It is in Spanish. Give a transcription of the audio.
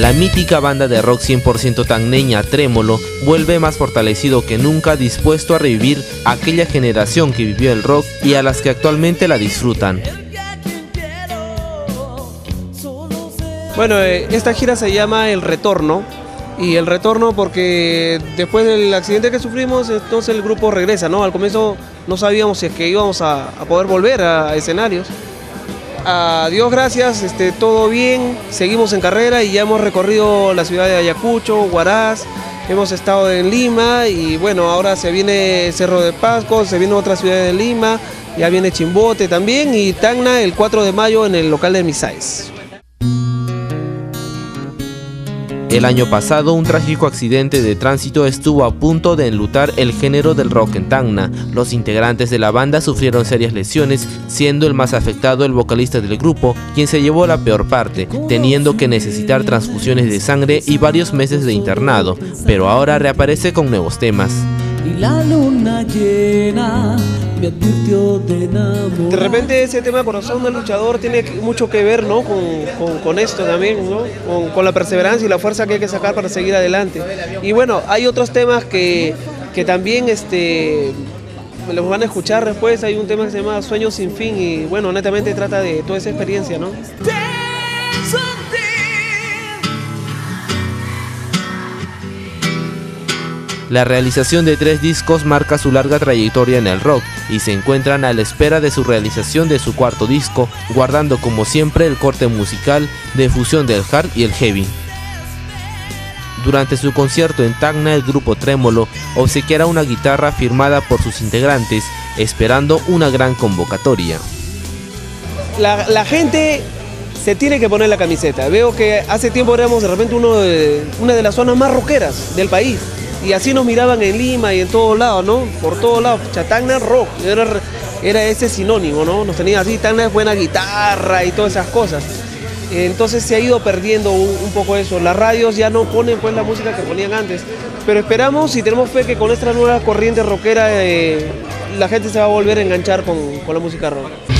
La mítica banda de rock 100% tagneña Trémolo vuelve más fortalecido que nunca dispuesto a revivir aquella generación que vivió el rock y a las que actualmente la disfrutan. Bueno, eh, esta gira se llama El Retorno y el retorno porque después del accidente que sufrimos, entonces el grupo regresa, ¿no? Al comienzo no sabíamos si es que íbamos a, poder volver a escenarios. A Dios gracias, este, todo bien, seguimos en carrera y ya hemos recorrido la ciudad de Ayacucho, Huaraz, hemos estado en Lima y bueno, ahora se viene Cerro de Pasco, se viene otra ciudad de Lima, ya viene Chimbote también y Tacna el 4 de mayo en el local de Misáis. El año pasado, un trágico accidente de tránsito estuvo a punto de enlutar el género del rock en Tacna. Los integrantes de la banda sufrieron serias lesiones, siendo el más afectado el vocalista del grupo, quien se llevó la peor parte, teniendo que necesitar transfusiones de sangre y varios meses de internado, pero ahora reaparece con nuevos temas y la luna llena me advirtió de De repente ese tema corazón del luchador tiene mucho que ver ¿no? con, esto también, ¿no? con, la perseverancia y la fuerza que hay que sacar para seguir adelante. Y bueno, hay otros temas que, que también este, los van a escuchar después. Hay un tema que se llama Sueños sin fin y bueno, netamente trata de toda esa experiencia. ¿no? La realización de tres discos marca su larga trayectoria en el rock y se encuentran a la espera de su realización de su cuarto disco, guardando como siempre el corte musical de fusión del hard y el heavy. Durante su concierto en Tacna, el grupo Trémolo obsequiará una guitarra firmada por sus integrantes, esperando una gran convocatoria. La, gente se tiene que poner la camiseta. Veo que hace tiempo éramos de repente una de las zonas más rockeras del país y así nos miraban en Lima y en todos lados, ¿no? Por todos lados. Chatagna rock, era, ese sinónimo, ¿no? Nos tenía así, Tacna es buena guitarra y todas esas cosas. Entonces se ha ido perdiendo un, poco eso. Las radios ya no ponen pues la música que ponían antes. Pero esperamos y tenemos fe que con esta nueva corriente rockera eh, la gente se va a volver a enganchar con, con la música rock.